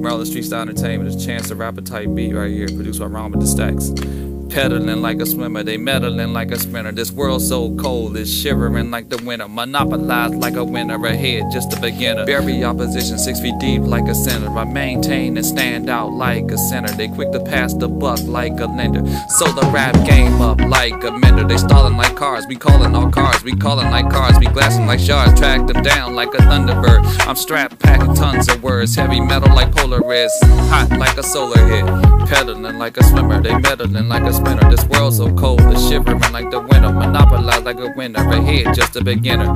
Maryland Street Style Entertainment is Chance the Rapper type beat right here, produced by with the Stacks. Pedaling like a swimmer, they meddling like a sprinter. This world so cold, it's shivering like the winter. Monopolized like a winner ahead, just a beginner. Bury opposition six feet deep like a center. I maintain and stand out like a center. They quick to pass the buck like a lender. So the rap game up like a mender. They stalling like cars, we calling all cars. We calling like cars, we glassing like shards. Track them down like a thunderbird. I'm strapped, packing tons of words. Heavy metal like Polaris, hot like a solar hit. Pedaling like a swimmer, they meddling like a This world so cold, it's shivering like the winter. Monopolized like a winner. Ahead, just a beginner.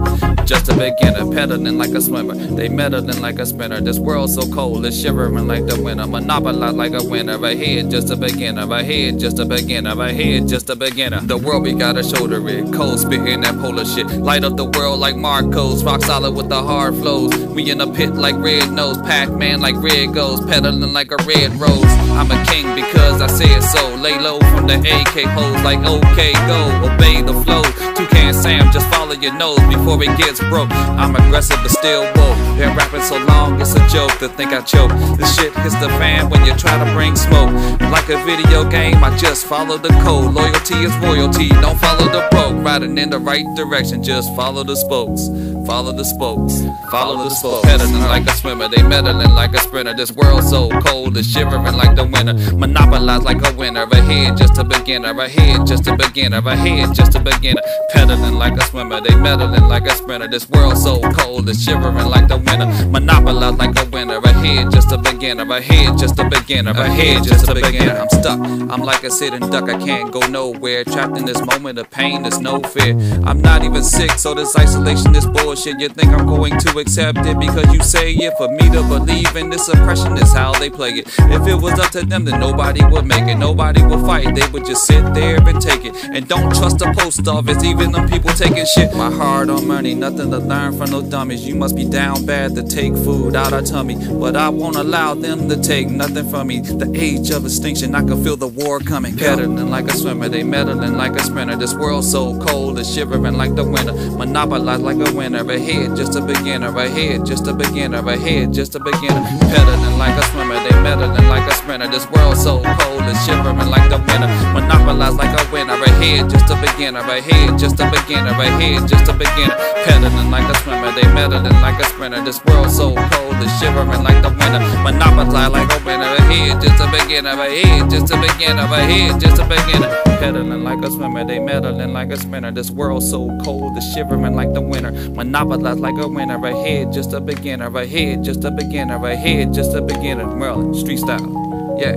Just a beginner. Pedaling like a swimmer. They meddling like a spinner. This world so cold, it's shivering like the winter. Monopolized like a winner. Ahead, just a beginner. Ahead, just a beginner. Ahead, just a beginner. The world we gotta shoulder it. Cold spitting that polar shit. Light up the world like Marcos. Rock solid with the hard flows. We in a pit like red nose. Pac Man like red goes. Pedaling like a red rose. I'm a king because I said so. Lay low from the AK pose like okay, go. Obey the flow. Toucan Sam, just follow your nose before it gets broke. I'm aggressive but still woke. Been rapping so long, it's a joke to think I choke. This shit hits the fan when you try to bring smoke. Like a video game, I just follow the code. Loyalty is royalty, don't follow the broke. Riding in the right direction, just follow the spokes. Follow the spokes, follow the spokes. Pedaling like a swimmer, they meddling like a sprinter. This world so cold, it's shivering like the winter. Monopolized like a winner. Ahead, just a beginner. Ahead, just a beginner. Ahead, just a beginner. Pedaling like a swimmer, they meddling like a sprinter. This world so cold, it's shivering like the winter. Monopolized like a winner. Ahead, just a beginner. Ahead, just a beginner. Ahead, just a beginner. I'm stuck. I'm like a sitting duck. I can't go nowhere. Trapped in this moment of pain, there's no fear. I'm not even sick, so this isolation is bullshit. You think I'm going to accept it because you say it? For me to believe in this oppression is how they play it. If it was up to them, then nobody would make it. Nobody would fight. They would just sit there and take it. And don't trust the post office, even them people taking shit. My hard on money, nothing to learn from no dummies. You must be down bad to take food out our tummy. But I won't allow them to take nothing from me. The age of extinction, I can feel the war coming. Pedaling like a swimmer, they meddling like a sprinter. This world so cold, it's shivering like the winter. Monopolized like a winner. Ahead, just a beginner. Ahead, just a beginner. Ahead, just a beginner. Pedaling like a swimmer, they meddling like a sprinter. This world so cold, it's shivering like the winter. Monopolized like a winner. Ahead, just a beginner. Ahead, just a beginner. Ahead, just a beginner. Pedaling like a swimmer, they meddling like a sprinter. This world so cold, it's shivering like the winter. Monopolized like a winner. Ahead, just a beginner. Ahead, just a beginner. Ahead, just a beginner peddling like a swimmer. They meddling like a spinner. This world so cold, the shivering like the winter. Monopolized like a winner. A head just a beginner. A head just a beginner. A head just a beginner. Maryland, street style. Yeah.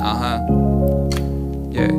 Uh huh. Yeah.